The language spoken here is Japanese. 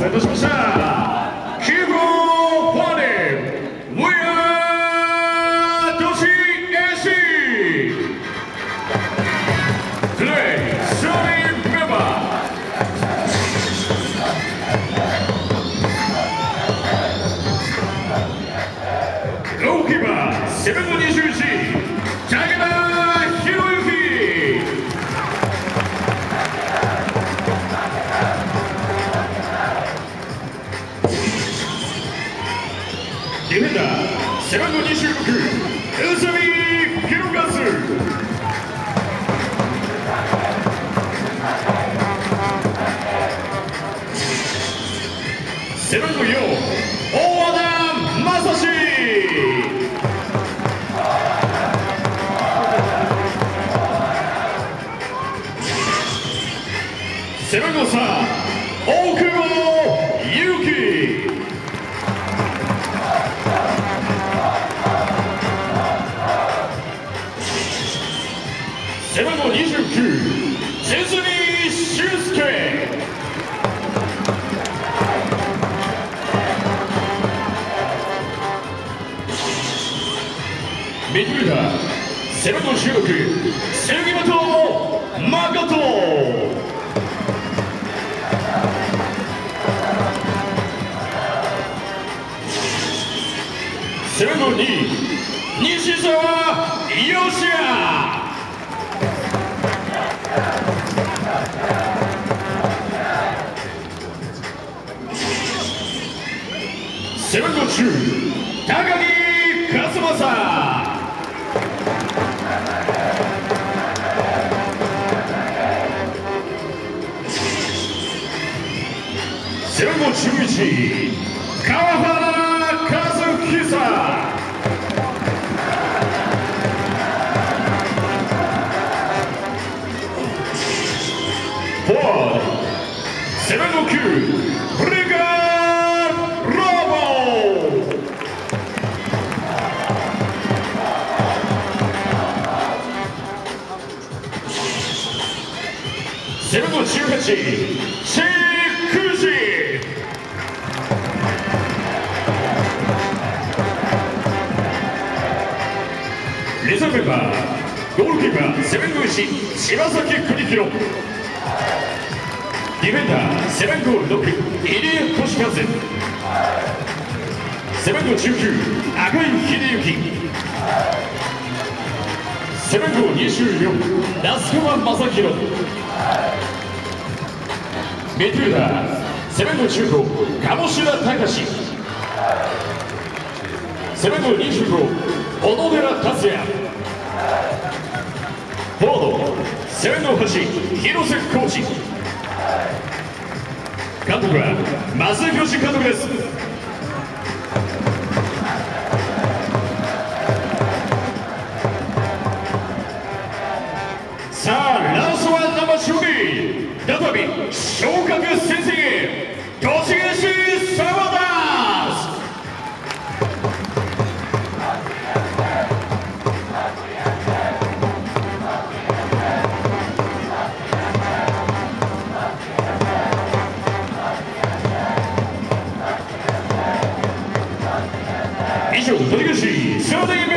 発いディフェンダーセブンの26宇佐美博和セブンの4大和田正史。セブンの3セブンの29ジェズミ俊介ミッドフィルダーセブンの16杉本誠セブンの2西澤義也セブンの中高木勝正。セブンの中1川原和久フォワードセブンの9セブンの18シェイクジリザーメンバーゴールキーパーセブンの石柴崎邦弘。ディフェンダーセブンゴール6入江俊和セブンゴール19赤井秀幸。セブンゴール24那須川正弘。ミッドフィルダーセブンゴール15鴨志田隆。セブンゴール25小野寺達也。フォードセブンゴール8広瀬コーチ監督は松井義監督です。以上、鳥口、サーディ